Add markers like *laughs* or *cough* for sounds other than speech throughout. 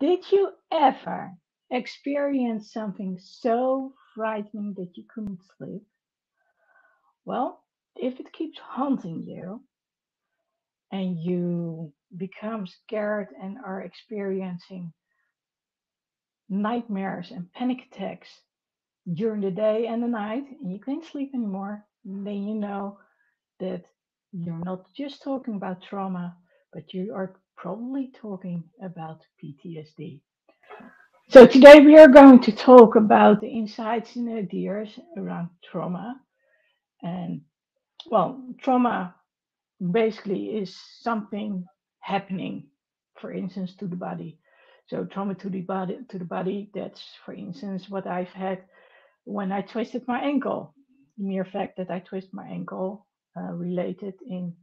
Did you ever experience something so frightening that you couldn't sleep? Well, if it keeps haunting you and you become scared and are experiencing nightmares and panic attacks during the day and the night, and you can't sleep anymore, then you know that you're not just talking about trauma, but you are probably talking about PTSD. So today we are going to talk about the insights and ideas around trauma. And well, trauma basically is something happening, for instance, to the body. So trauma to the body to the body, that's for instance what I've had when I twisted my ankle. The mere fact that I twist my ankle uh, related in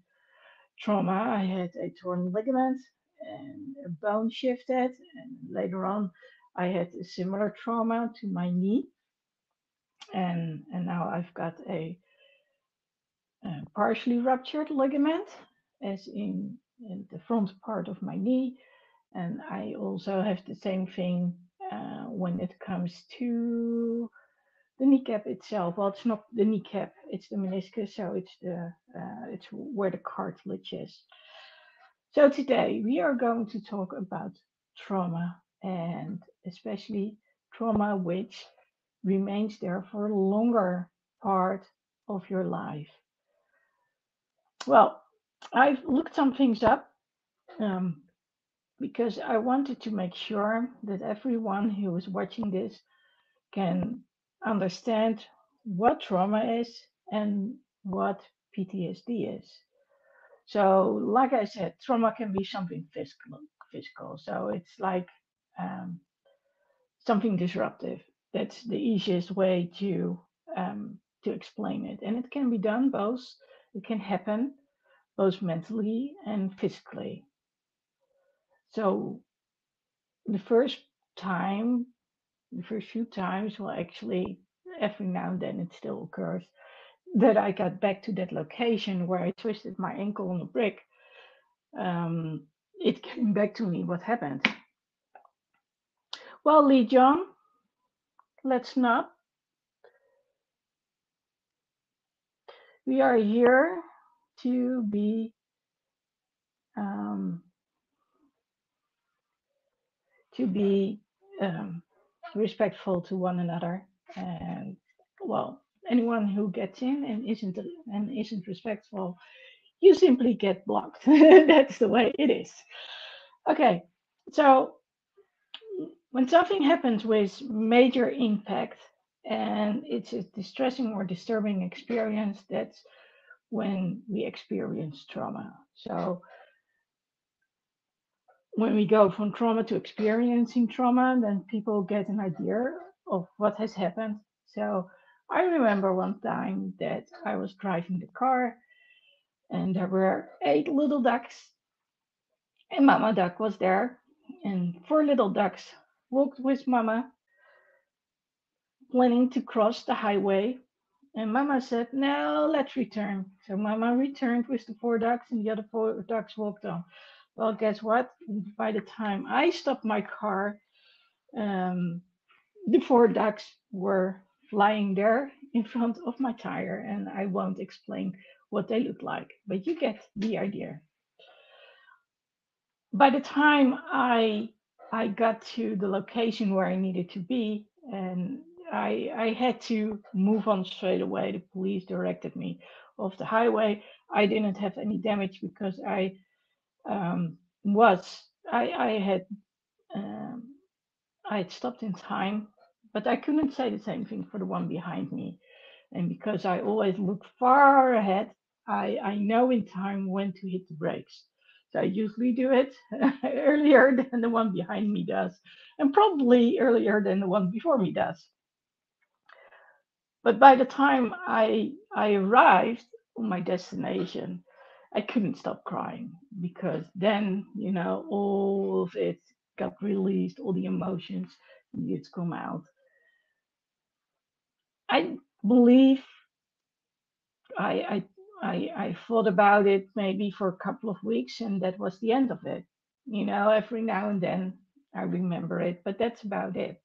trauma. I had a torn ligament and a bone shifted, and later on, I had a similar trauma to my knee, and and now I've got a, uh partially ruptured ligament, as in, in the front part of my knee, and I also have the same thing uh, when it comes to the kneecap itself. Well, it's not the kneecap; it's the meniscus, so it's the uh, it's where the cartilage is. So today we are going to talk about trauma and especially trauma which remains there for a longer part of your life. Well, I've looked some things up um, because I wanted to make sure that everyone who is watching this can understand what trauma is and what PTSD is. So, like I said, trauma can be something physical. Physical. So it's like um, something disruptive. That's the easiest way to um, to explain it, and it can be done both. It can happen both mentally and physically. So the first time, the first few times, well, actually, every now and then it still occurs that I got back to that location where I twisted my ankle on a brick. Um, it came back to me what happened. Well, Lee John, let's not. We are here to be um, to be um, respectful to one another, and well, anyone who gets in and isn't and isn't respectful, you simply get blocked. *laughs* That's the way it is. Okay, so when something happens with major impact and it's a distressing or disturbing experience, that's when we experience trauma. So when we go from trauma to experiencing trauma, then people get an idea of what has happened. So I remember one time that I was driving the car and there were eight little ducks and Mama Duck was there and four little ducks walked with Mama planning to cross the highway and Mama said, "No, let's return." So Mama returned with the four ducks, and the other four ducks walked on. Well, guess what? By the time I stopped my car, um, the four ducks were flying there in front of my tire, and I won't explain what they look like, but you get the idea. By the time I I got to the location where I needed to be, and I I had to move on straight away. The police directed me off the highway. I didn't have any damage because I um, was I I had um, I had stopped in time, but I couldn't say the same thing for the one behind me. And because I always look far ahead, I, I know in time when to hit the brakes. So I usually do it *laughs* earlier than the one behind me does, and probably earlier than the one before me does. But by the time I I arrived on my destination, I couldn't stop crying because then, you know, all of it got released, all the emotions needed to come out. I believe I, I I I thought about it maybe for a couple of weeks and that was the end of it. You know, every now and then I remember it, but that's about it.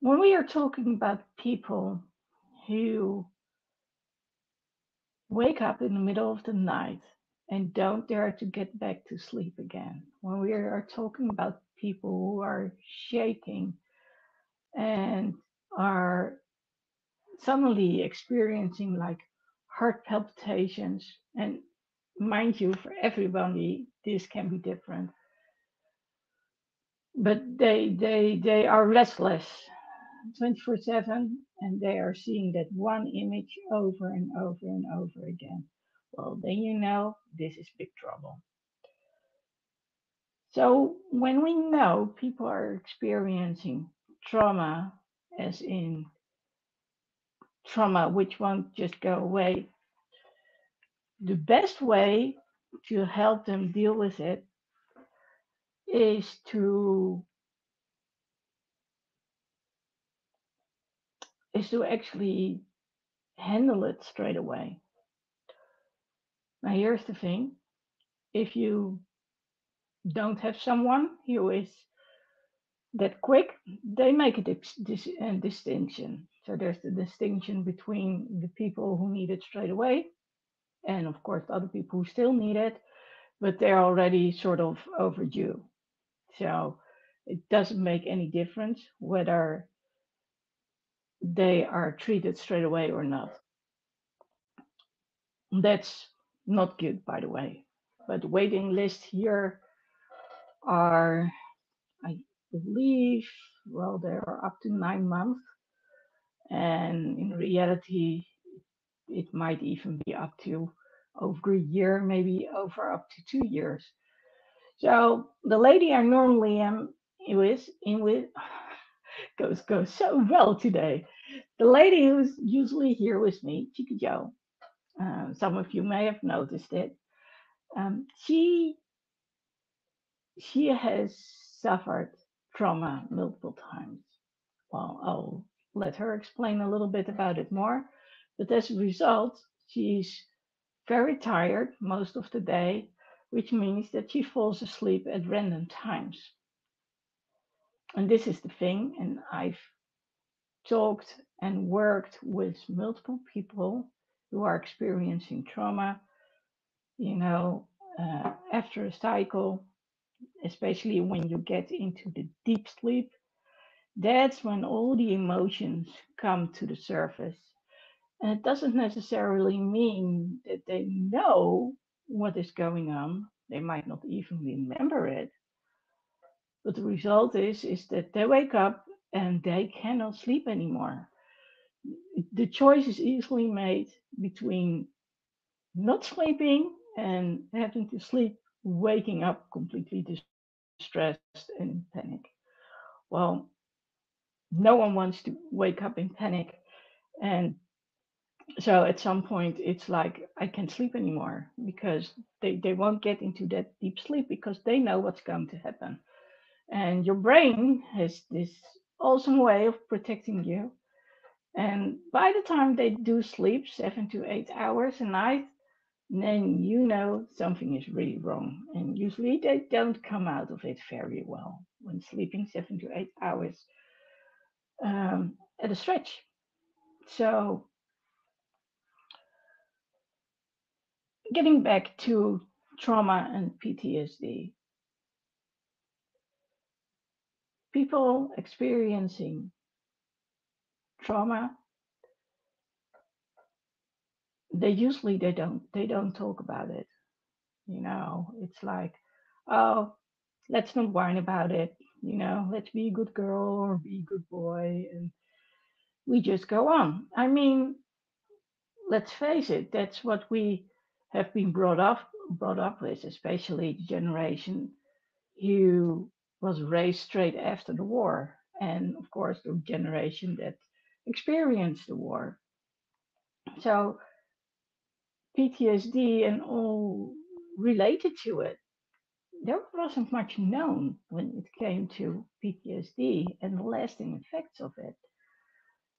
When we are talking about people who wake up in the middle of the night and don't dare to get back to sleep again, when we are talking about people who are shaking and are suddenly experiencing like heart palpitations, and mind you, for everybody, this can be different, but they they they are restless 24 7 and they are seeing that one image over and over and over again. Well, then you know this is big trouble. So, when we know people are experiencing trauma, as in trauma which won't just go away, the best way to help them deal with it is to is to actually handle it straight away. Now here's the thing. If you don't have someone who is that quick, they make a dis- dis- a distinction. So there's the distinction between the people who need it straight away, and of course the other people who still need it, but they're already sort of overdue. So it doesn't make any difference whether they are treated straight away or not. That's not good, by the way. But waiting lists here are, I believe, well, they are up to nine months. And in reality, it might even be up to over a year, maybe over up to two years. So the lady I normally am with, in with, goes goes so well today. The lady who's usually here with me, Chica Joe, uh, some of you may have noticed it. Um, she she has suffered trauma multiple times. Well, I'll let her explain a little bit about it more. But as a result, she's very tired most of the day, which means that she falls asleep at random times. And this is the thing, and I've talked and worked with multiple people who are experiencing trauma, you know, uh, after a cycle, especially when you get into the deep sleep, that's when all the emotions come to the surface. And it doesn't necessarily mean that they know what is going on. They might not even remember it. But the result is, is that they wake up and they cannot sleep anymore. The choice is easily made between not sleeping and having to sleep, waking up completely distressed and in panic. Well, no one wants to wake up in panic. And so at some point, it's like, I can't sleep anymore because they, they won't get into that deep sleep because they know what's going to happen. And your brain has this awesome way of protecting you. And by the time they do sleep, seven to eight hours a night, then you know something is really wrong. And usually they don't come out of it very well when sleeping seven to eight hours um, at a stretch. So, getting back to trauma and PTSD, people experiencing trauma they usually they don't they don't talk about it you know? It's like oh let's not whine about it you know? Let's be a good girl or be a good boy and we just go on. I mean let's face it that's what we have been brought up brought up with especially the generation who was raised straight after the war and of course the generation that experienced the war so PTSD and all related to it, there wasn't much known when it came to PTSD and the lasting effects of it.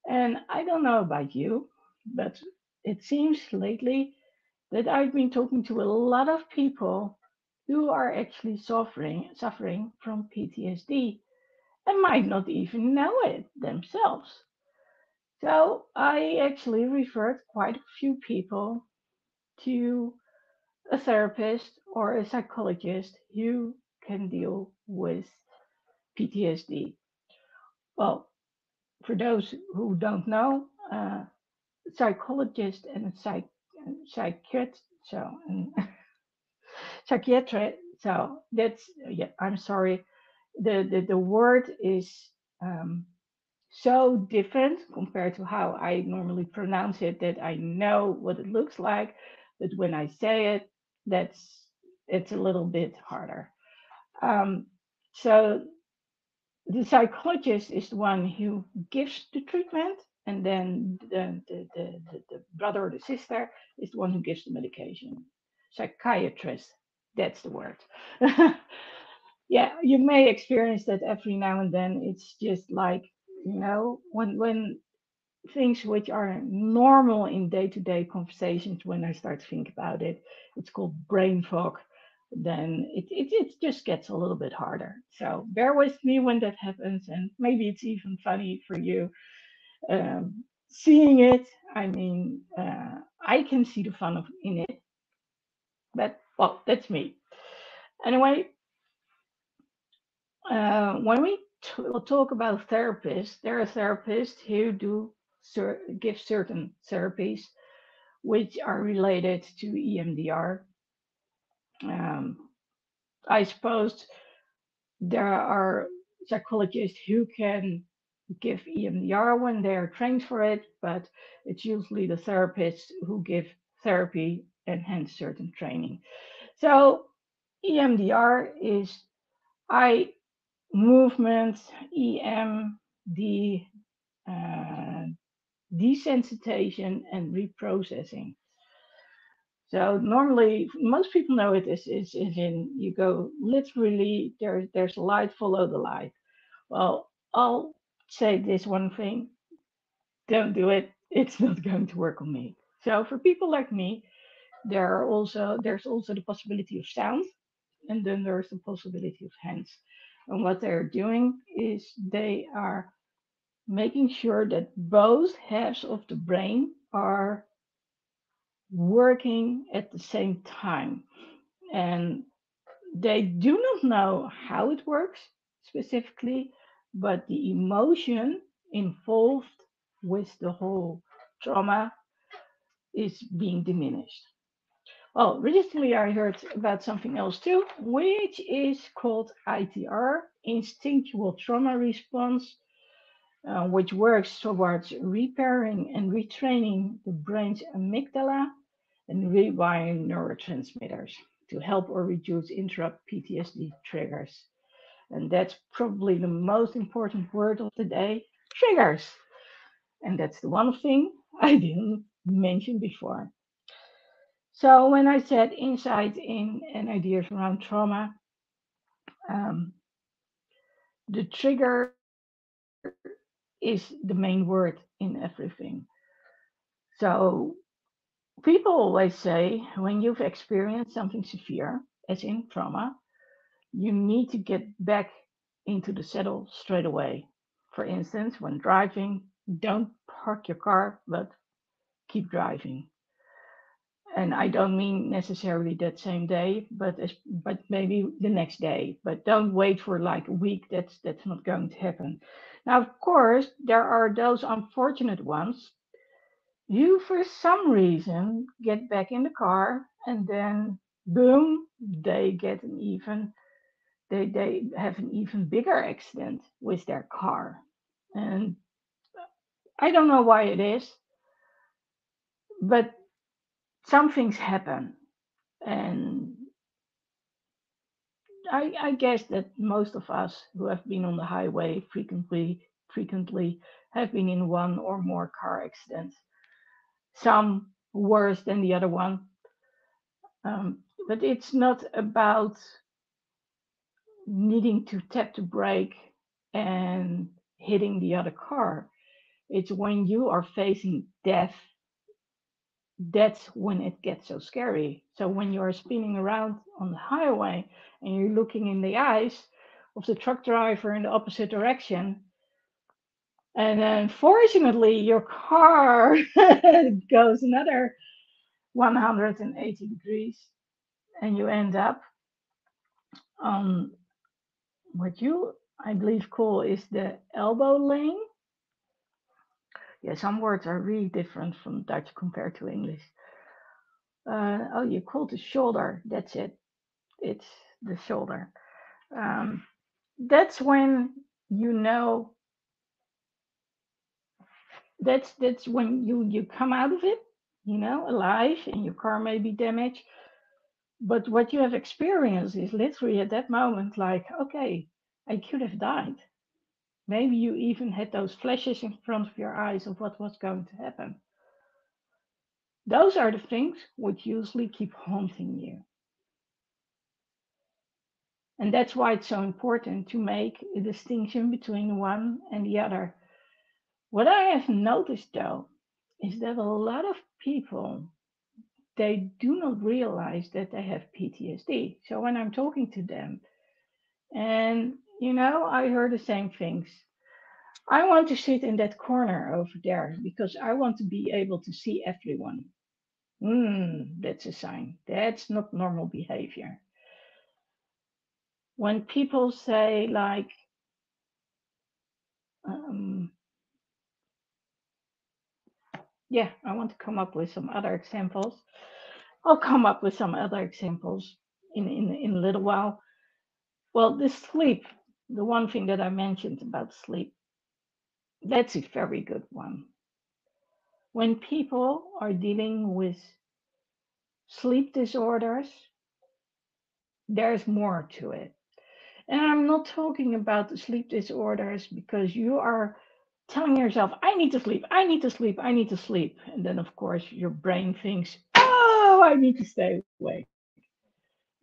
And I don't know about you, but it seems lately that I've been talking to a lot of people who are actually suffering suffering from PTSD and might not even know it themselves. So I actually referred quite a few people to a therapist or a psychologist who can deal with PTSD. Well, for those who don't know, uh, psychologist and psych, psychiatrist, so and *laughs* psychiatrist, so that's yeah. I'm sorry, the the, the word is um, so different compared to how I normally pronounce it that I know what it looks like, but when I say it, that's it's a little bit harder. Um, so the psychologist is the one who gives the treatment, and then the, the, the, the, the brother or the sister is the one who gives the medication. Psychiatrist, that's the word. *laughs* yeah, you may experience that every now and then. It's just like, you know, when when things which are normal in day-to-day conversations, when I start to think about it, it's called brain fog then it, it, it just gets a little bit harder. So bear with me when that happens, and maybe it's even funny for you um, seeing it. I mean, uh, I can see the fun of in it, but well, that's me. Anyway, uh, when we talk about therapists, there are therapists who do give certain therapies which are related to EMDR. Um, I suppose there are psychologists who can give EMDR when they are trained for it, but it's usually the therapists who give therapy and hence certain training. So EMDR is eye movement, EM, the uh, desensitization and reprocessing. So normally, most people know it is, is, is in you go literally there. There's light, follow the light. Well, I'll say this one thing: don't do it. It's not *laughs* going to work on me. So for people like me, there are also there's also the possibility of sound, and then there's the possibility of hands. And what they're doing is they are making sure that both halves of the brain are working at the same time. And they do not know how it works specifically, but the emotion involved with the whole trauma is being diminished. Well, recently I heard about something else too, which is called ITR, Instinctual Trauma Response, uh, which works towards repairing and retraining the brain's amygdala and rewiring neurotransmitters to help or reduce interrupt PTSD triggers. And that's probably the most important word of the day triggers. And that's the one thing *laughs* I didn't mention before. So, when I said insight in and ideas around trauma, um, the trigger is the main word in everything. So, people always say when you've experienced something severe, as in trauma, you need to get back into the saddle straight away. For instance, when driving, don't park your car, but keep driving. And I don't mean necessarily that same day, but but maybe the next day. But don't wait for like a week. That's that's not going to happen. Now, of course, there are those unfortunate ones you for some reason get back in the car and then boom they get an even they they have an even bigger accident with their car and i don't know why it is but some things happen and I, I guess that most of us who have been on the highway frequently frequently have been in one or more car accidents some worse than the other one. Um, but it's not about needing to tap the brake and hitting the other car. It's when you are facing death that's when it gets so scary. So when you're spinning around on the highway and you're looking in the eyes of the truck driver in the opposite direction, and then fortunately your car *laughs* goes another 180 degrees and you end up on what you I believe call is the elbow lane. Yeah, some words are really different from Dutch compared to English. Uh, oh, you call the shoulder. That's it. It's the shoulder. Um, that's when you know. That's that's when you you come out of it, you know, alive, and your car may be damaged. But what you have experienced is literally at that moment, like, okay, I could have died. Maybe you even had those flashes in front of your eyes of what was going to happen. Those are the things which usually keep haunting you. And that's why it's so important to make a distinction between one and the other. What I have noticed though is that a lot of people they do not realize that they have PTSD. So when I'm talking to them, and you know, I heard the same things. I want to sit in that corner over there because I want to be able to see everyone. Hmm, that's a sign. That's not normal behavior. When people say, like, um, yeah, I want to come up with some other examples. I'll come up with some other examples in, in, in a little while. Well, this sleep, the one thing that I mentioned about sleep, that's a very good one. When people are dealing with sleep disorders, there's more to it. And I'm not talking about the sleep disorders because you are telling yourself, I need to sleep, I need to sleep, I need to sleep. And then, of course, your brain thinks, oh, I need to stay awake.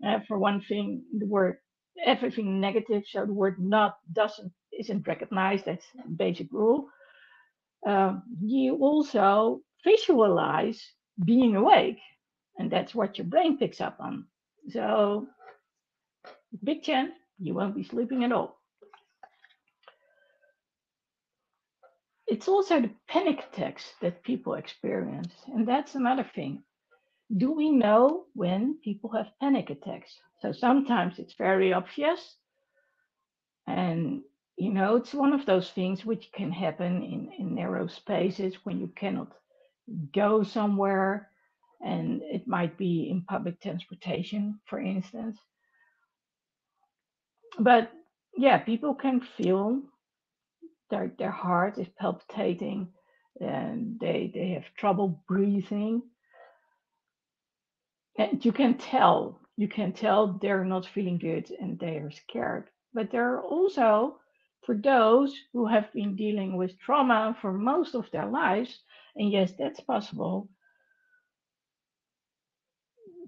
Uh, for one thing, the word everything negative, so the word not doesn't isn't recognized. That's basic rule. Um, you also visualize being awake, and that's what your brain picks up on. So, big chance you won't be sleeping at all. It's also the panic attacks that people experience, and that's another thing. Do we know when people have panic attacks? So sometimes it's very obvious, and you know, it's one of those things which can happen in, in narrow spaces when you cannot go somewhere, and it might be in public transportation, for instance. But yeah, people can feel their their heart is palpitating and they they have trouble breathing and you can tell you can tell they're not feeling good and they are scared. But there are also for those who have been dealing with trauma for most of their lives and yes that's possible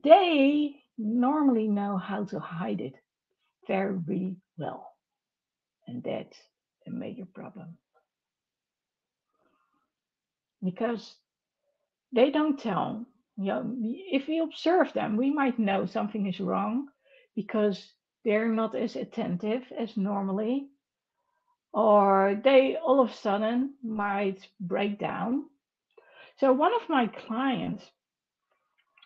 they normally know how to hide it very well. And that's a major problem. Because they don't tell you know, if we observe them, we might know something is wrong because they're not as attentive as normally, or they all of a sudden might break down. So, one of my clients,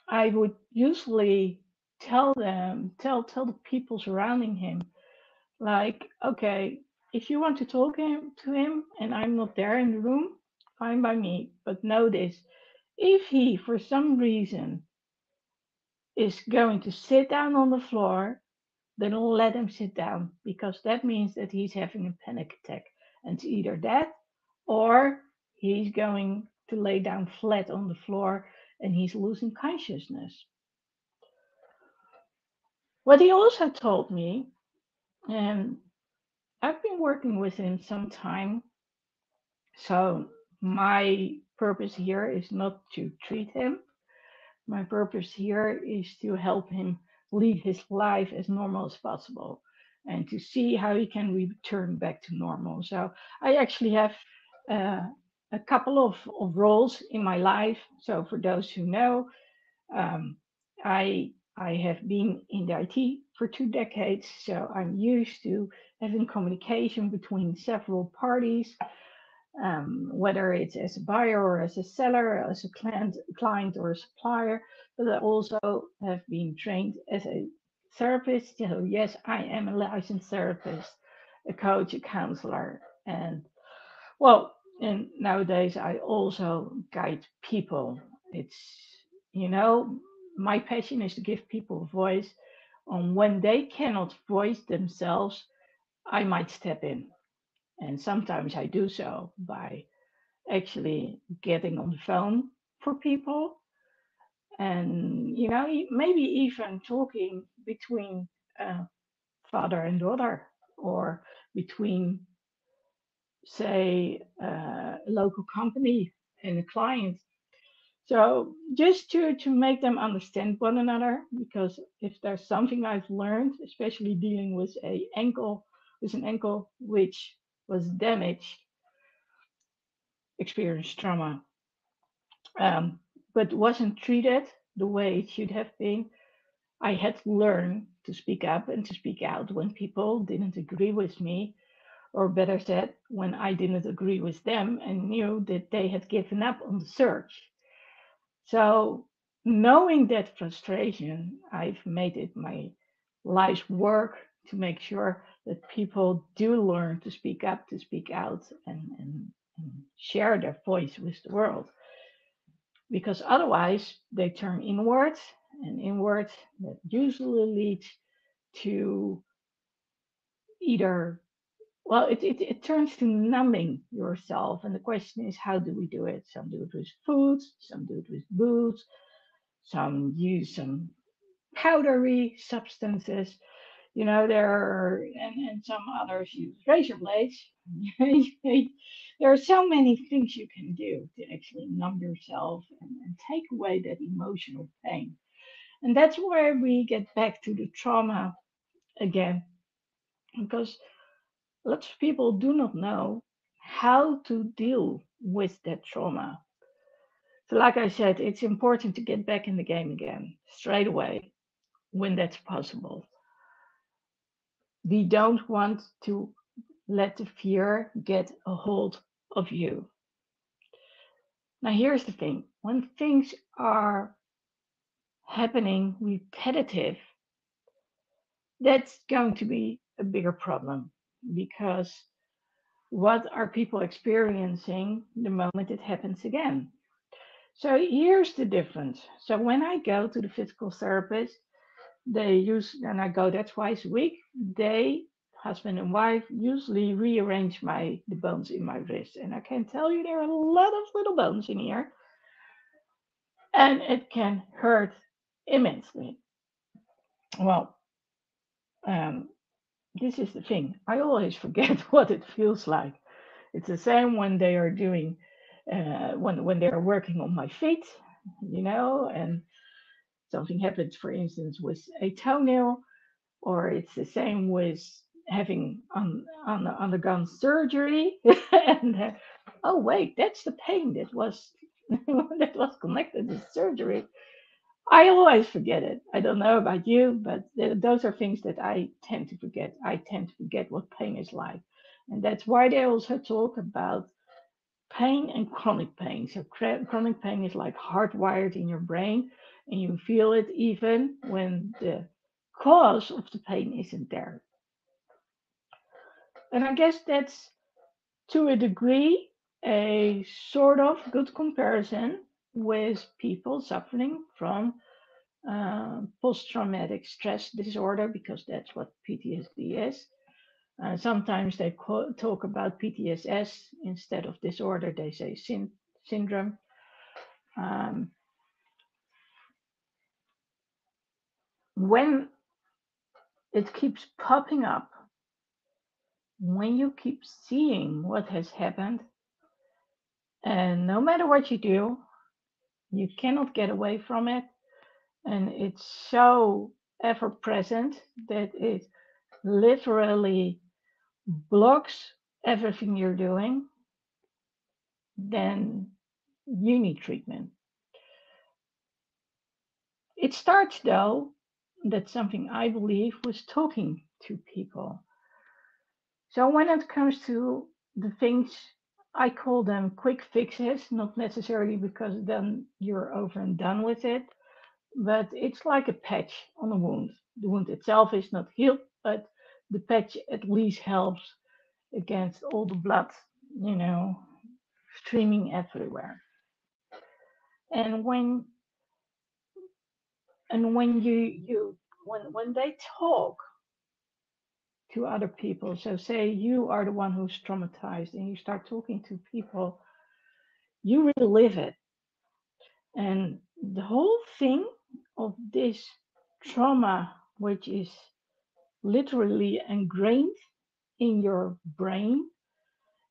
I would usually tell them, tell tell the people surrounding him, like, okay, if you want to talk him, to him and I'm not there in the room, fine by me. But know this if he, for some reason, is going to sit down on the floor, then let him sit down because that means that he's having a panic attack. And it's either that or he's going to lay down flat on the floor and he's losing consciousness. What he also told me, and I've been working with him some time, so my purpose here is not to treat him. My purpose here is to help him lead his life as normal as possible and to see how he can return back to normal. So I actually have uh, a couple of, of roles in my life. So for those who know, um, I I have been in the IT for two decades, so I'm used to having communication between several parties, um, whether it's as a buyer or as a seller, as a client, client or a supplier. But I also have been trained as a therapist. So yes, I am a licensed therapist, a coach, a counselor, and well, and nowadays I also guide people. It's you know my passion is to give people a voice. On when they cannot voice themselves, I might step in, and sometimes I do so by actually getting on the phone for people and you know maybe even talking between uh, father and daughter or between say uh, a local company and a client. So just to to make them understand one another because if there's something i've learned especially dealing with a ankle with an ankle which was damaged experienced trauma um, but wasn't treated the way it should have been I had to learn to speak up and to speak out when people didn't agree with me, or better said, when I didn't agree with them and knew that they had given up on the search. So, knowing that frustration, I've made it my life's work to make sure that people do learn to speak up, to speak out, and, and, and share their voice with the world. Because otherwise they turn inwards and inwards that usually leads to either well it, it, it turns to numbing yourself and the question is how do we do it? Some do it with foods some do it with booze some use some powdery substances you know there are and, and some others use razor blades. *laughs* There are so many things you can do to actually numb yourself and, and take away that emotional pain. And that's where we get back to the trauma again because lots of people do not know how to deal with that trauma. So like i said it's important to get back in the game again straight away when that's possible we don't want to let the fear get a hold of you. Now, here's the thing when things are happening repetitive, that's going to be a bigger problem because what are people experiencing the moment it happens again? So, here's the difference. So, when I go to the physical therapist, they use, and I go there twice a week, they husband and wife usually rearrange my the bones in my wrist. And i can tell you there are a lot of little bones in here. And it can hurt immensely. Well um, this is the thing. I always *laughs* forget what it feels like. It's the same when they are doing uh, when when they are working on my feet you know and something happens for instance with a toenail or it's the same with having un, un, undergone surgery. *laughs* And uh, oh wait that's the pain that was *laughs* that was connected to surgery. I always forget it. I don't know about you but th- those are things that i tend to forget. I tend to forget what pain is like. And that's why they also talk about pain and chronic pain. So chr- chronic pain is like hardwired in your brain and you feel it even when the cause of the pain isn't there and I guess that's to a degree a sort of good comparison with people suffering from uh, post traumatic stress disorder, because that's what PTSD is. Uh, sometimes they talk about PTSS instead of disorder, they say syn- syndrome. Um, when it keeps popping up, when you keep seeing what has happened, and no matter what you do, you cannot get away from it and it's so ever present that it literally blocks everything you're doing then you need treatment. It starts though, that's something I believe, was talking to people. So when it comes to the things I call them quick fixes, not necessarily because then you're over and done with it, but it's like a patch on a wound. The wound itself is not healed, but the patch at least helps against all the blood, you know, streaming everywhere. And when and when you you when when they talk to other people, so say you are the one who's traumatized and you start talking to people, you really live it. And the whole thing of this trauma, which is literally ingrained in your brain,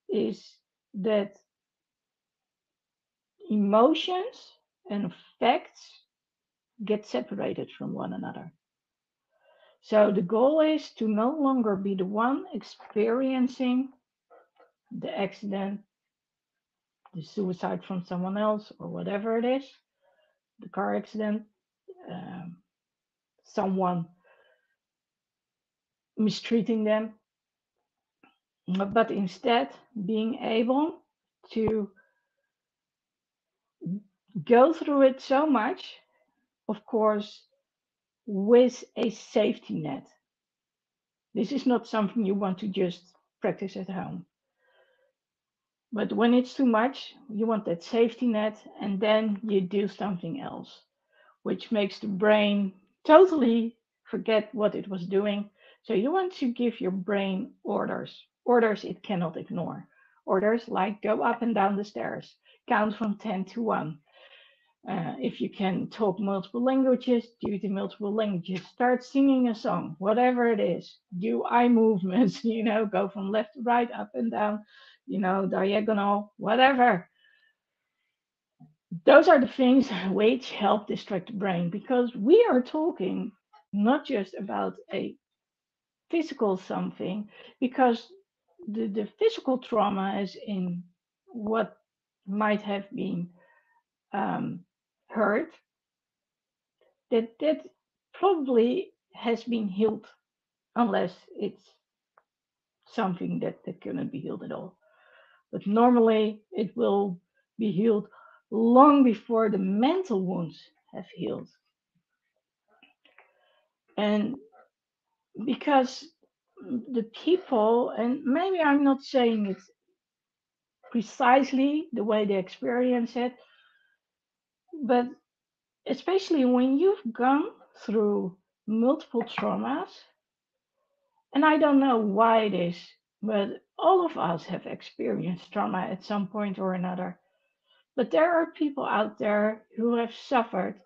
is that emotions and facts get separated from one another. So the goal is to no longer be the one experiencing the accident, the suicide from someone else, or whatever it is, the car accident, um, someone mistreating them, but instead being able to go through it so much, of course, with a safety net. This is not something you want to just practice at home. But when it's too much, you want that safety net, and then you do something else, which makes the brain totally forget what it was doing. So you want to give your brain orders, orders it cannot ignore. Orders like go up and down the stairs, count from 10 to 1, uh, if you can talk multiple languages, do the multiple languages. Start singing a song, whatever it is. Do eye *laughs* movements, you know, go from left to right, up and down, you know, diagonal, whatever. Those are the things *laughs* which help distract the brain because we are talking not just about a physical something, because the, the physical trauma is in what might have been um, heard that that probably has been healed unless it's something that, that cannot be healed at all. But normally it will be healed long before the mental wounds have healed. And because the people, and maybe I'm not saying it precisely the way they experience it, but especially when you've gone through multiple traumas, and I don't know why it is, but all of us have experienced trauma at some point or another. But there are people out there who have suffered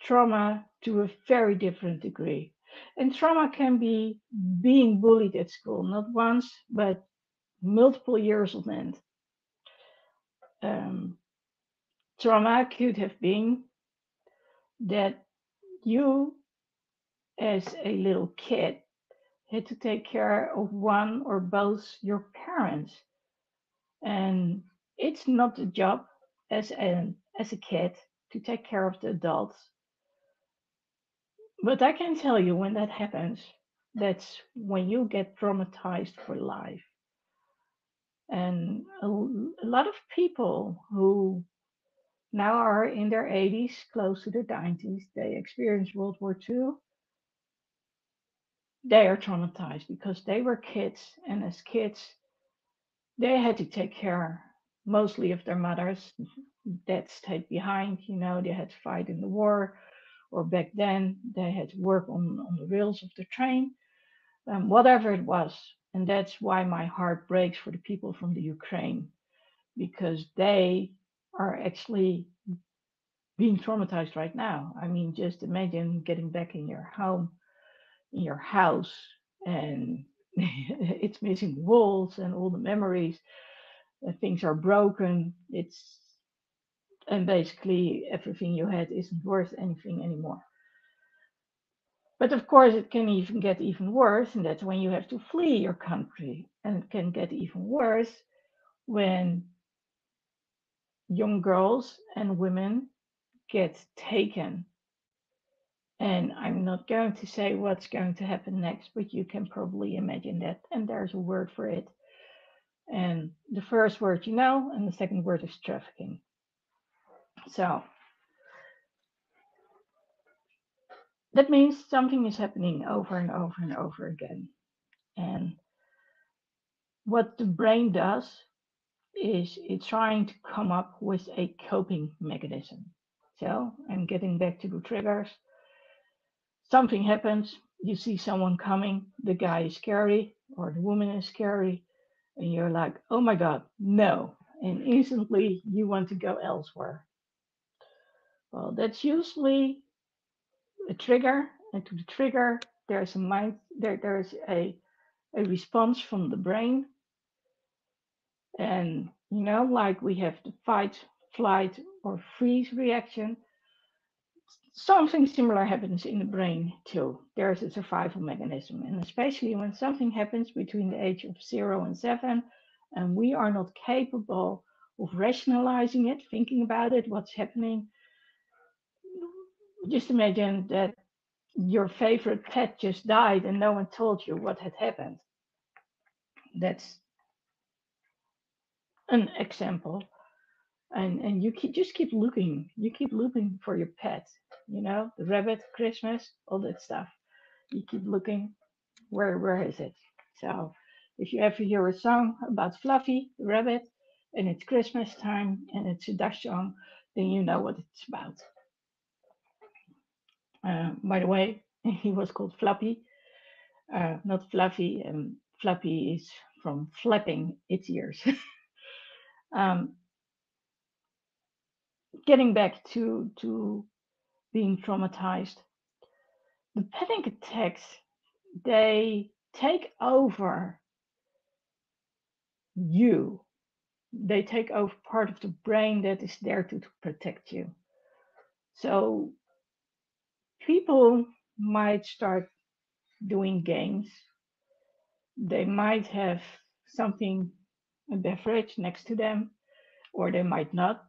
trauma to a very different degree. And trauma can be being bullied at school, not once, but multiple years on end. Um, trauma could have been that you, as a little kid, had to take care of one or both your parents. And it's not a job as an as a kid to take care of the adults. But I can tell you when that happens, that's when you get traumatized for life. And a, a lot of people who now are in their 80s, close to their 90s. They experienced World War II. They are traumatized because they were kids, and as kids, they had to take care mostly of their mothers. That stayed behind, you know, they had to fight in the war, or back then they had to work on, on the rails of the train, um, whatever it was. And that's why my heart breaks for the people from the Ukraine because they are actually being traumatized right now. I mean, just imagine getting back in your home, in your house, and *laughs* it's missing walls and all the memories. And things are broken. It's and basically everything you had isn't worth anything anymore. But of course, it can even get even worse, and that's when you have to flee your country. And it can get even worse when young girls and women get taken. And I'm not going to say what's going to happen next, but you can probably imagine that. And there's a word for it. And the first word you know, and the second word is trafficking. So that means something is happening over and over and over again. And what the brain does is trying to come up with a coping mechanism. So I'm getting back to the triggers. Something happens, you see someone coming, the guy is scary or the woman is scary, and you're like, oh my God, no. And instantly you want to go elsewhere. Well, that's usually a trigger, and to the trigger, there's a mind there, there's a, a response from the brain. And you know, like we have the fight, flight, or freeze reaction. Something similar happens in the brain too. There's a survival mechanism, and especially when something happens between the age of zero and seven, and we are not capable of rationalizing it, thinking about it, what's happening. Just imagine that your favorite pet just died and no one told you what had happened. That's an example. And and you keep just keep looking. You keep looking for your pet. You know, the rabbit, Christmas, all that stuff. You keep looking. Where where is it? So if you ever hear a song about Fluffy, the rabbit, and it's Christmas time and it's a Dutch song, then you know what it's about. Uh, by the way, *laughs* he was called Fluffy, uh, not Fluffy. And Fluffy is from flapping its ears. *laughs* um, getting back to to being traumatized, the panic attacks they take over you. They take over part of the brain that is there to, to protect you. So people might start doing games. They might have something, a beverage next to them, or they might not.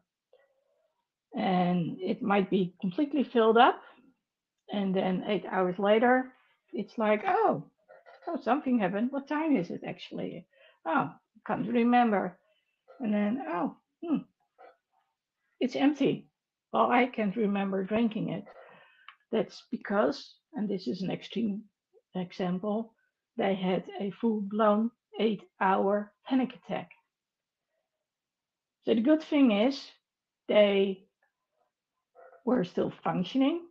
And it might be completely filled up. And then eight hours later, it's like, oh, oh, something happened. What time is it actually? Oh, can't remember. And then, oh, hmm, it's empty. Well, I can't remember drinking it. That's because, and this is an extreme example, they had a full blown eight hour panic attack. So the good thing is they were still functioning,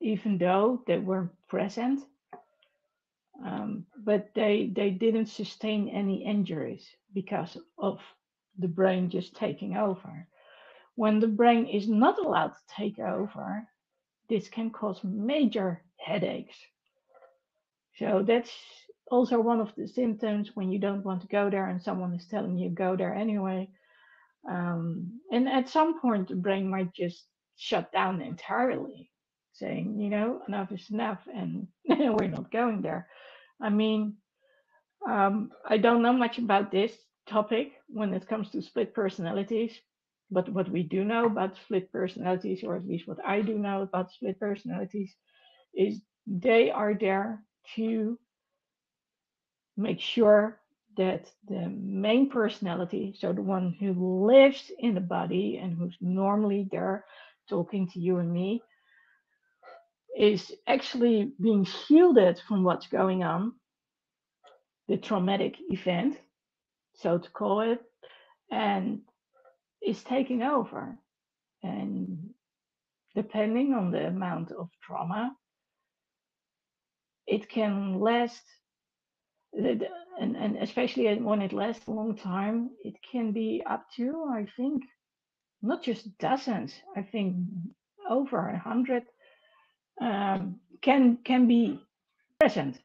even though they weren't present. Um, but they they didn't sustain any injuries because of the brain just taking over. When the brain is not allowed to take over, this can cause major headaches. So that's also one of the symptoms when you don't want to go there and someone is telling you go there anyway. Um, and at some point, the brain might just shut down entirely, saying, you know, enough is enough, and *laughs* we're not going there. I mean, um, I don't know much about this topic when it comes to split personalities, but what we do know about split personalities, or at least what I do know about split personalities, is they are there to make sure that the main personality, so the one who lives in the body and who's normally there talking to you and me, is actually being shielded from what's going on, the traumatic event, so to call it, and is taking over. And depending on the amount of trauma, it can last, and, and especially when it lasts a long time, it can be up to, I think, not just dozens, I think over a hundred um, can can be present.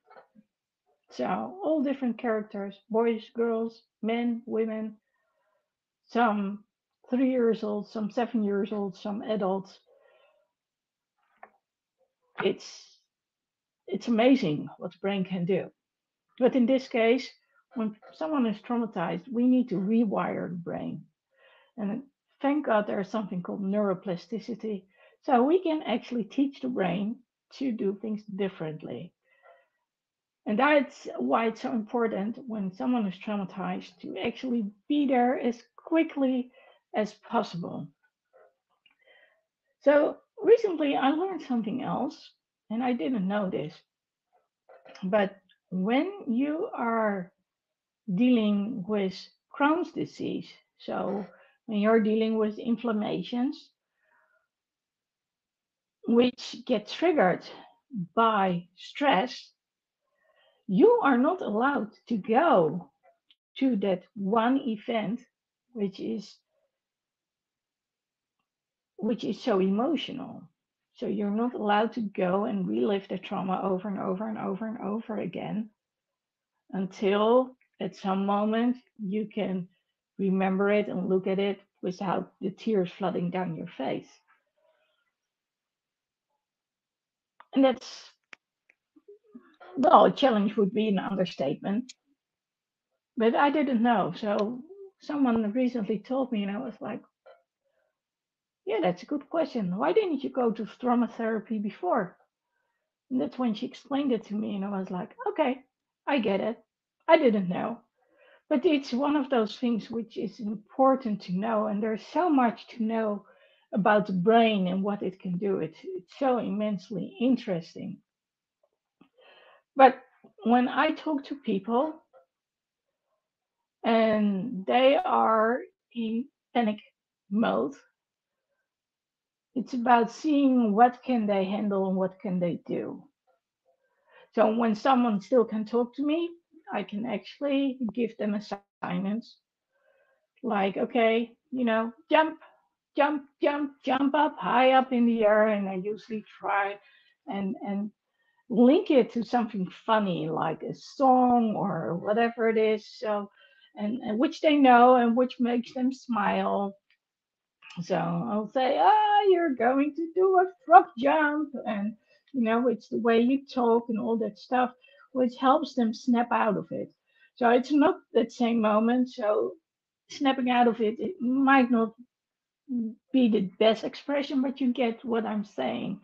So all different characters, boys, girls, men, women, some three years old, some seven years old, some adults. It's it's amazing what the brain can do. But in this case, when someone is traumatized, we need to rewire the brain. And thank God there's something called neuroplasticity. So we can actually teach the brain to do things differently. And that's why it's so important when someone is traumatized to actually be there as quickly as possible. So recently I learned something else, and I didn't know this. But when you are dealing with Crohn's disease, so when you're dealing with inflammations, which get triggered by stress, you are not allowed to go to that one event which is which is so emotional so you're not allowed to go and relive the trauma over and over and over and over again until at some moment you can remember it and look at it without the tears flooding down your face. And that's well a challenge would be an understatement. But i didn't know. So someone recently told me and i was like yeah that's a good question. Why didn't you go to trauma therapy before? And that's when she explained it to me and i was like okay i get it. I didn't know. But it's one of those things which is important to know and there's so much to know about the brain and what it can do. It's, it's so immensely interesting. But when i talk to people and they are in panic mode it's about seeing what can they handle and what can they do. So when someone still can talk to me i can actually give them assignments. Like okay you know jump jump jump jump up high up in the air and i usually try and and link it to something funny like a song or whatever it is. So and, and which they know and which makes them smile so i'll say ah you're going to do a frog jump and you know it's the way you talk and all that stuff which helps them snap out of it. So it's not that same moment so snapping out of it it might not be the best expression but you get what i'm saying.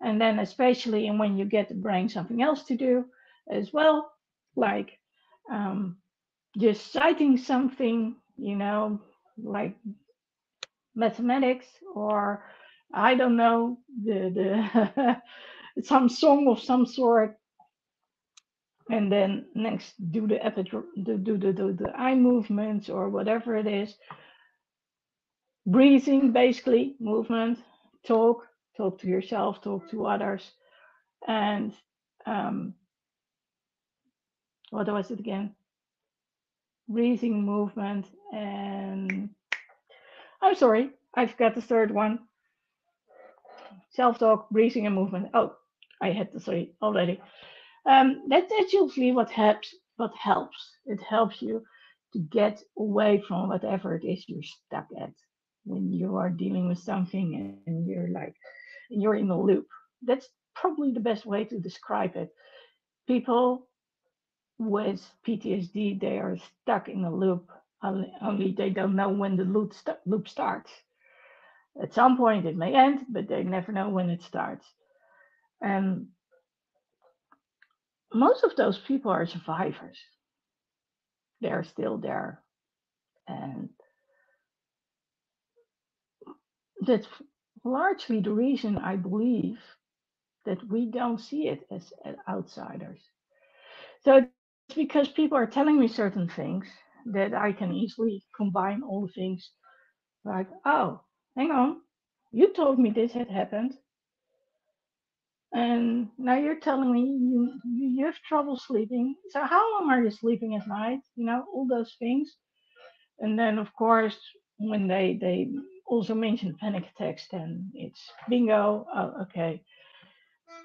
And then especially when you get the brain something else to do as well like um, just citing something you know like mathematics or i don't know the the *laughs* some song of some sort. And then next do the do, do the eye movements or whatever it is. Breathing basically movement talk talk to yourself talk to others. And um, what was it again? Breathing movement and i'm sorry. I've got the third one. Self-talk breathing and movement. Oh i had the three already. Um, that, that's usually what helps what helps. It helps you to get away from whatever it is you're stuck at when you are dealing with something and you're like you're in a loop. That's probably the best way to describe it. People with ptsd they are stuck in a loop only, only they don't know when the loop, st- loop starts. At some point it may end but they never know when it starts. And most of those people are survivors. They're still there. And that's largely the reason I believe that we don't see it as, as outsiders. So it's because people are telling me certain things that I can easily combine all the things like, oh, hang on, you told me this had happened. And now you're telling me you, you, you have trouble sleeping. So how long are you sleeping at night? You know, all those things. And then of course, when they, they also mention panic attacks, then it's bingo. Oh, okay.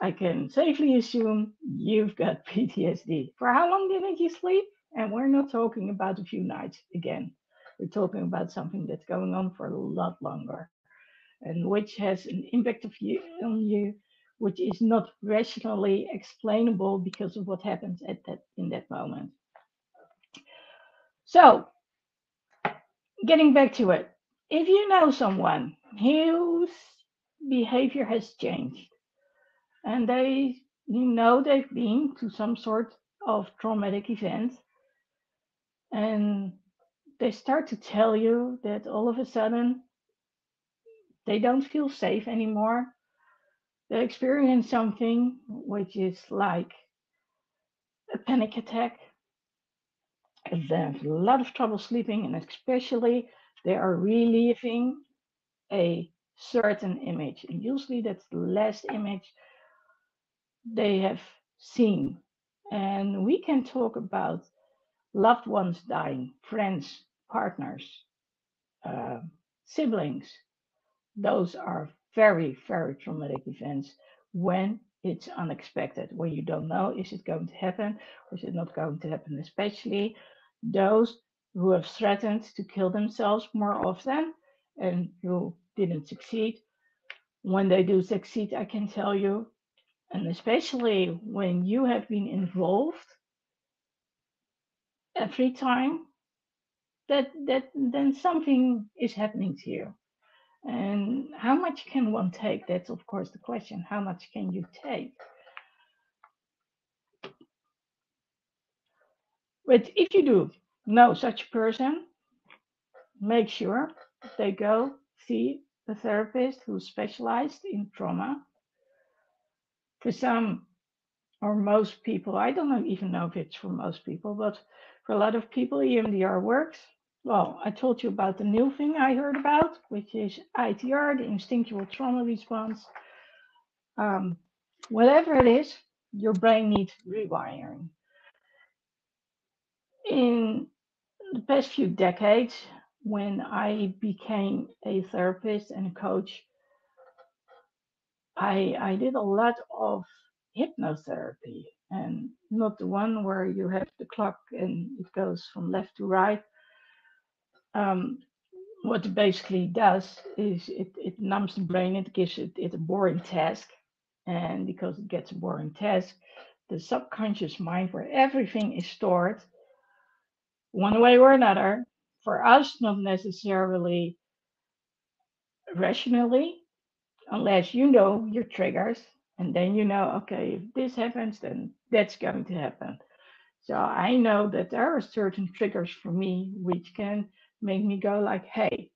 I can safely assume you've got *laughs* PTSD. For how long didn't you sleep? And we're not talking about a few nights again. We're talking about something that's going on for a lot longer and which has an impact of you, on you, which is not rationally explainable because of what happens at that in that moment. So, getting back to it, if you know someone whose behavior has changed and they you know they've been to some sort of traumatic event and they start to tell you that all of a sudden they don't feel safe anymore. They experience something which is like a panic attack. They have a lot of trouble sleeping and especially they are reliving a certain image and usually that's the last image they have seen. And we can talk about loved ones dying friends partners uh, siblings those are very very traumatic events when it's unexpected when you don't know is it going to happen or is it not going to happen especially those who have threatened to kill themselves more often and who didn't succeed. When they do succeed, I can tell you, and especially when you have been involved every time, that that then something is happening to you. And how much can one take? That's of course the question. How much can you take? But if you do know such a person, make sure they go see a therapist who's specialized in trauma. For some or most people, I don't know, even know if it's for most people, but for a lot of people, EMDR works. Well, I told you about the new thing I heard about, which is ITR, the instinctual trauma response. Um, whatever it is, your brain needs rewiring. In the past few decades, when I became a therapist and a coach, I, I did a lot of hypnotherapy and not the one where you have the clock and it goes from left to right. Um, what it basically does is it, it numbs the brain, it gives it, it a boring task. And because it gets a boring task, the subconscious mind, where everything is stored, one way or another, for us, not necessarily rationally, unless you know your triggers and then you know okay if this happens then that's going to happen. So i know that there are certain triggers for me which can make me go like hey.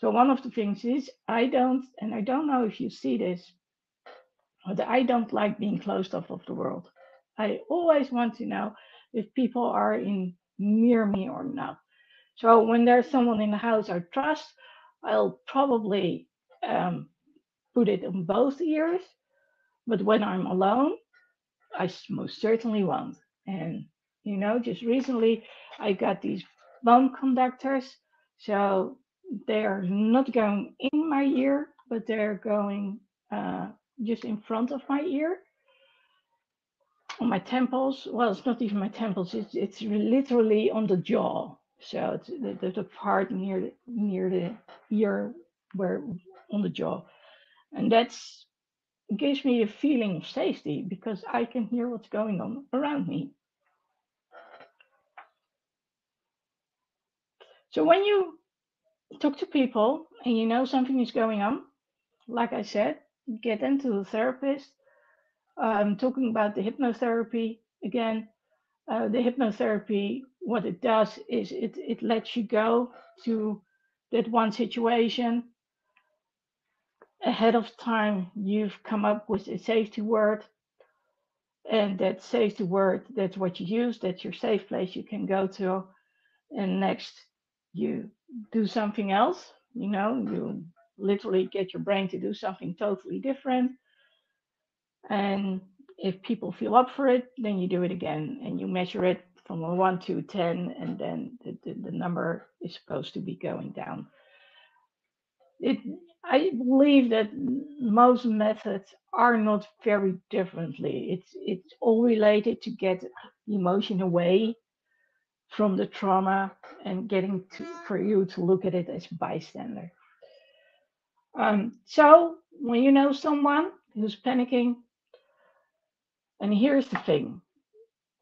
So one of the things is i don't and i don't know if you see this but i don't like being closed off of the world. I always want to know if people are in near me or not. So when there's someone in the house i trust i'll probably um, put it on both ears. But when I'm alone, I most certainly won't. And, you know, just recently I got these bone conductors. So they're not going in my ear, but they're going uh, just in front of my ear on my temples. Well, it's not even my temples. It's it's literally on the jaw. So it's the, the, the part near near the ear where on the jaw and that's gives me a feeling of safety because I can hear what's going on around me. So when you talk to people and you know something is going on, like I said, get into the therapist. I'm talking about the hypnotherapy again. Uh, the hypnotherapy, what it does is it, it lets you go to that one situation ahead of time you've come up with a safety word. And that safety word that's what you use that's your safe place. You can go to and next you do something else you know you literally get your brain to do something totally different. And if people feel up for it then you do it again and you measure it from a 1 to 10 and then the, the, the number is supposed to be going down it I believe that most methods are not very differently. It's it's all related to get emotion away from the trauma and getting to, for you to look at it as bystander. Um, so when you know someone who's panicking, and here's the thing,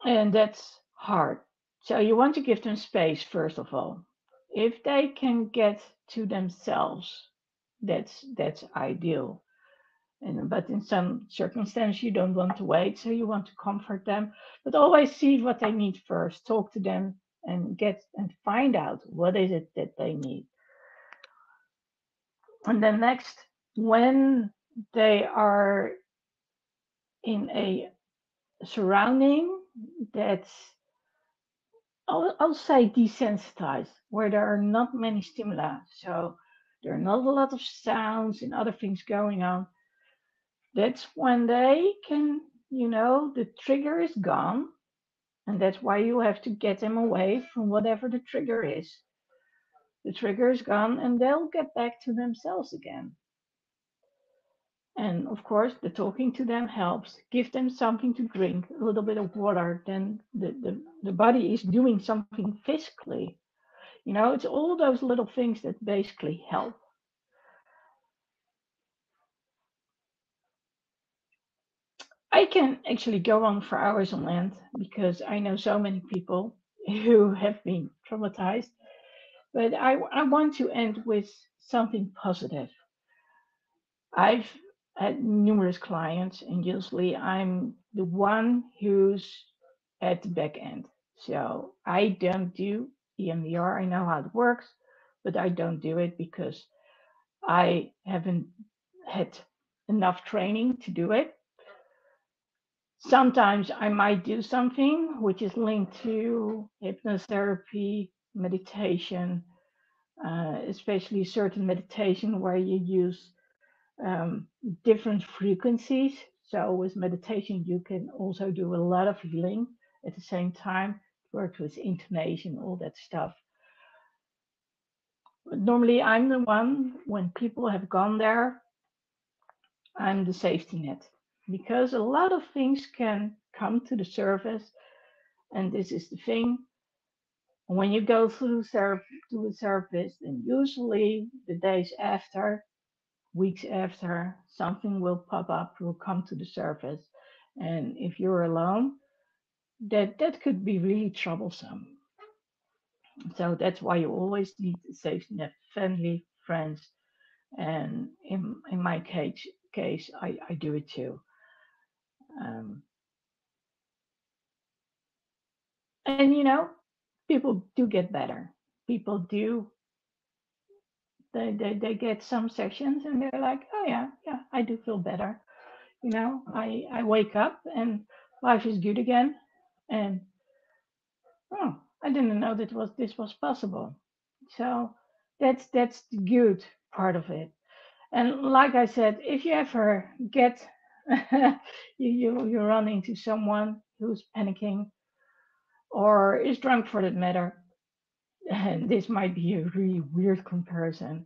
and that's hard. So you want to give them space first of all. If they can get to themselves, that's that's ideal. And but in some circumstances you don't want to wait, so you want to comfort them, but always see what they need first. Talk to them and get and find out what is it that they need. And then next, when they are in a surrounding that's I'll, I'll say desensitized, where there are not many stimuli. So there are not a lot of sounds and other things going on. That's when they can, you know, the trigger is gone. And that's why you have to get them away from whatever the trigger is. The trigger is gone and they'll get back to themselves again. And of course, the talking to them helps. Give them something to drink, a little bit of water, then the, the, the body is doing something physically. You know, it's all those little things that basically help. I can actually go on for hours on end because I know so many people *laughs* who have been traumatized. But I, I want to end with something positive. I've had numerous clients, and usually I'm the one who's at the back end. So I don't do EMDR. I know how it works, but I don't do it because I haven't had enough training to do it. Sometimes I might do something which is linked to hypnotherapy, meditation, uh, especially certain meditation where you use um, different frequencies. So with meditation, you can also do a lot of healing at the same time. Work with intonation, all that stuff. But normally, I'm the one when people have gone there. I'm the safety net because a lot of things can come to the surface, and this is the thing. When you go through therapy to the surface, then usually the days after weeks after, something will pop up, will come to the surface. And if you're alone, that that could be really troublesome. So that's why you always need a safety net, family, friends, and in in my case, case I, I do it too. Um, and you know, people do get better. People do they, they they get some sessions and they're like, oh yeah, yeah, I do feel better. You know, I I wake up and life is good again, and oh, I didn't know that was this was possible. So that's that's the good part of it. And like I said, if you ever get *laughs* you, you you run into someone who's panicking or is drunk for that matter, and this might be a really weird comparison,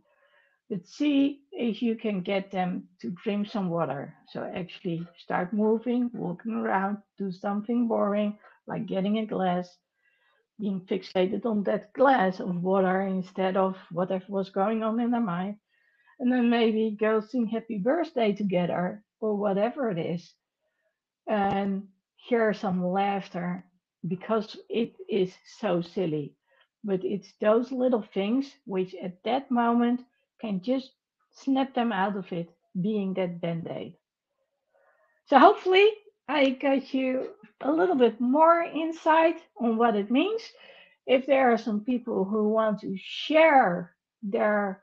but see if you can get them to drink some water. So actually start moving, walking around, do something boring, like getting a glass, being fixated on that glass of water instead of whatever was going on in their mind. And then maybe go sing happy birthday together or whatever it is. And hear some laughter because it is so silly. But it's those little things which at that moment can just snap them out of it, being that band aid. So hopefully, I got you a little bit more insight on what it means. If there are some people who want to share their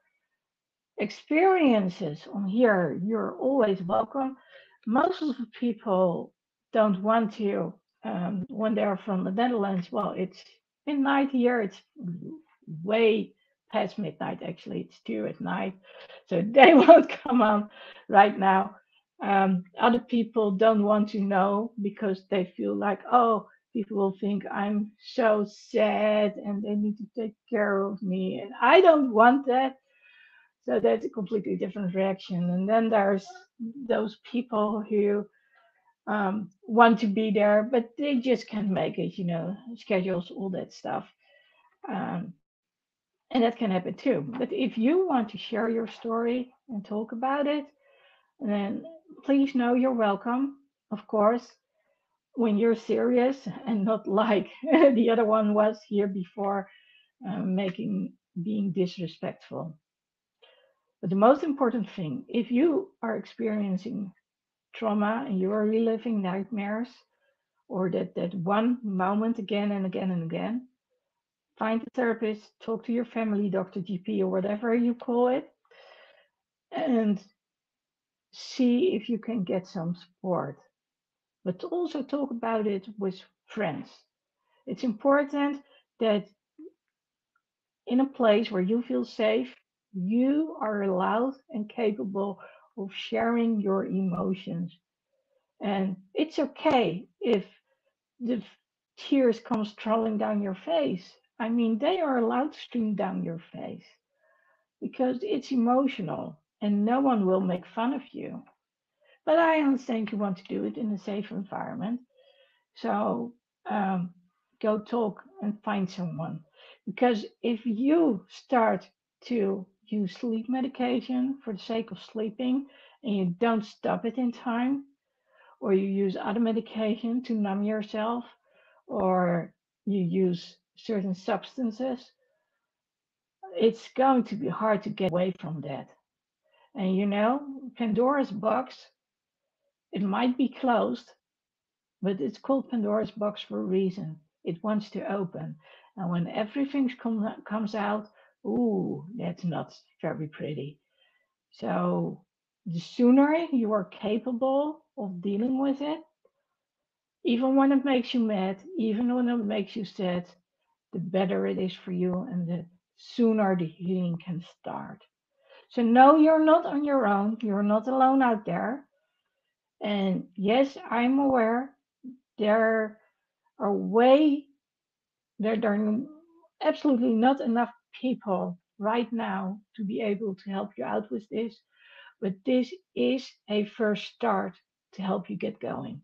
experiences on here, you're always welcome. Most of the people don't want to um, when they're from the Netherlands. Well, it's midnight here. It's way past midnight. Actually, it's two at night, so *laughs* they won't come on right now. Um, other people don't want to know because they feel like, oh, people will think I'm so sad and they need to take care of me, and I don't want that. So that's a completely different reaction. And then there's those people who um, want to be there, but they just can't make it, you know, schedules, all that stuff. Um, and that can happen too. But if you want to share your story and talk about it, then please know you're welcome, of course, when you're serious and not *laughs* like *laughs* the other one was here before, uh, making being disrespectful. But the most important thing, if you are experiencing trauma and you are reliving nightmares or that, that one moment again and again and again, find a therapist, talk to your family doctor, GP, or whatever you call it, and see if you can get some support. But also talk about it with friends. It's important that in a place where you feel safe, you are allowed and capable of sharing your emotions. And it's okay if the tears come strolling down your face. I mean, they are allowed to stream down your face because it's emotional and no one will make fun of you. But I understand you want to do it in a safe environment. So um, go talk and find someone. Because if you start to use sleep medication for the sake of sleeping and you don't stop it in time, or you use other medication to numb yourself, or you use certain substances, it's going to be hard to get away from that. And you know, Pandora's box, it might be closed, but it's called Pandora's box for a reason. It wants to open. And when everything com- comes out, ooh, that's not very pretty. So the sooner you are capable of dealing with it, even when it makes you mad, even when it makes you sad, the better it is for you and the sooner the healing can start. So, no, you're not on your own. You're not alone out there. And yes, I'm aware there are way, there, there are absolutely not enough people right now to be able to help you out with this. But this is a first start to help you get going.